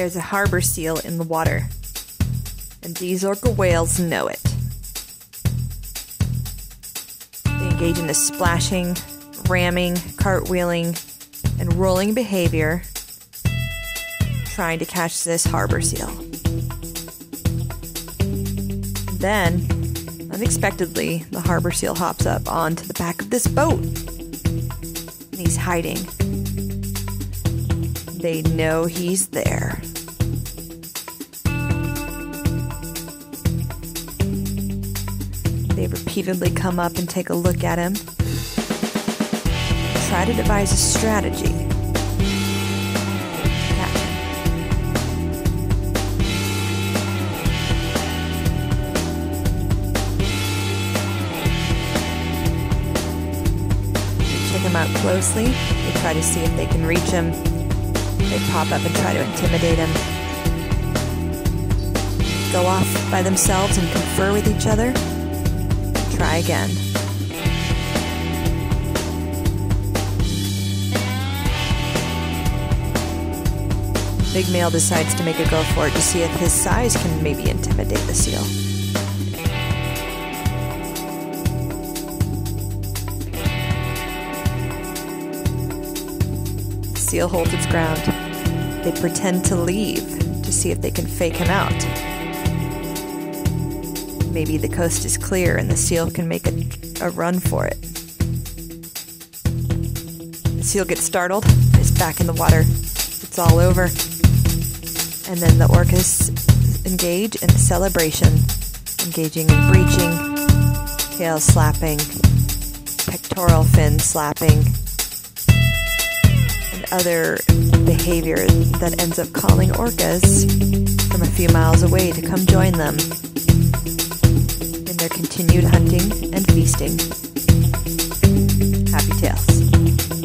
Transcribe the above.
There's a harbor seal in the water, and these orca whales know it. They engage in this splashing, ramming, cartwheeling, and rolling behavior trying to catch this harbor seal. Then, unexpectedly, the harbor seal hops up onto the back of this boat. And he's hiding. They know he's there. They repeatedly come up and take a look at him. Try to devise a strategy. check him out closely. They try to see if they can reach him. They pop up and try to intimidate him. Go off by themselves and confer with each other. Try again. Big male decides to make a go for it to see if his size can maybe intimidate the seal. Seal holds its ground. They pretend to leave to see if they can fake him out. Maybe the coast is clear and the seal can make a, a run for it. The seal gets startled, is back in the water. It's all over. And then the orcas engage in celebration, engaging in breaching, tail slapping, pectoral fin slapping, other behavior that ends up calling orcas from a few miles away to come join them in their continued hunting and feasting. Happy tales.